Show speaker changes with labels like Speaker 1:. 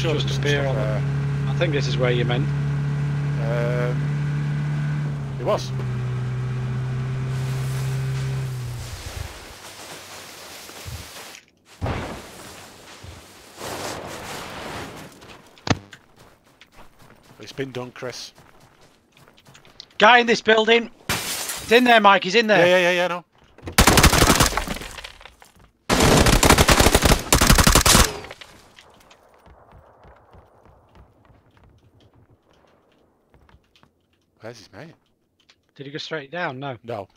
Speaker 1: sure
Speaker 2: Just
Speaker 1: there's
Speaker 2: a
Speaker 1: some
Speaker 2: on
Speaker 1: there.
Speaker 2: I think this is where you meant.
Speaker 1: Um, it was. It's been done, Chris.
Speaker 2: Guy in this building. It's in there, Mike. He's in
Speaker 1: Yeah,
Speaker 2: there.
Speaker 1: yeah, yeah, yeah, no. Where's his mate?
Speaker 2: Did he go straight down? No.
Speaker 1: No,